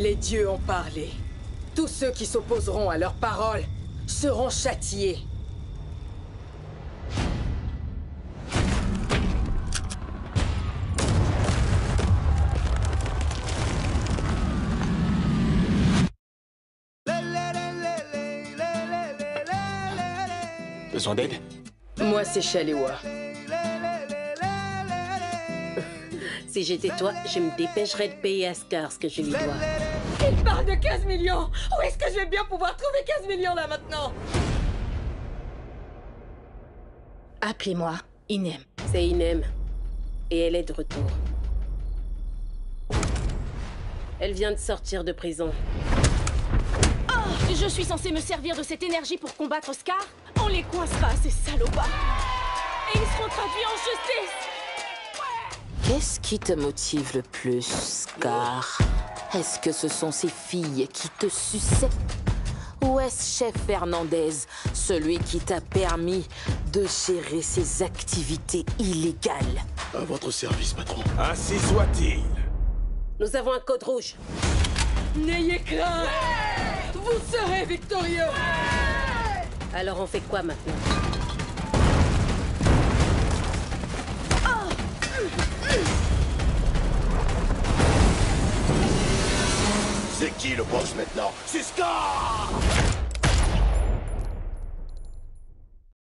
Les dieux ont parlé. Tous ceux qui s'opposeront à leurs paroles seront châtiés. Besoin d'aide? Moi, c'est Shalewa. Si j'étais toi, je me dépêcherais de payer à Scar ce que je lui dois. Il parle de 15 millions Où est-ce que je vais bien pouvoir trouver 15 millions là maintenant? Appelez-moi Inem. C'est Inem. Et elle est de retour. Elle vient de sortir de prison. Je suis censée me servir de cette énergie pour combattre Scar? On les coincera, ces salopards Et ils seront traduits en justice Qu'est-ce qui te motive le plus, Scar? Est-ce que ce sont ces filles qui te sucent Ou est-ce Chef Fernandez, celui qui t'a permis de gérer ses activités illégales? À votre service, patron. Ainsi soit-il. Nous avons un code rouge. N'ayez crainte. Vous serez victorieux. Alors on fait quoi maintenant? C'est qui le boss maintenant? C'est Scar